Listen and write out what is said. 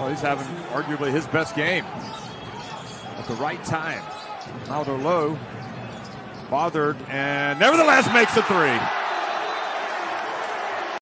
Well, he's having arguably his best game at the right time. Maldo low, bothered, and nevertheless makes a three.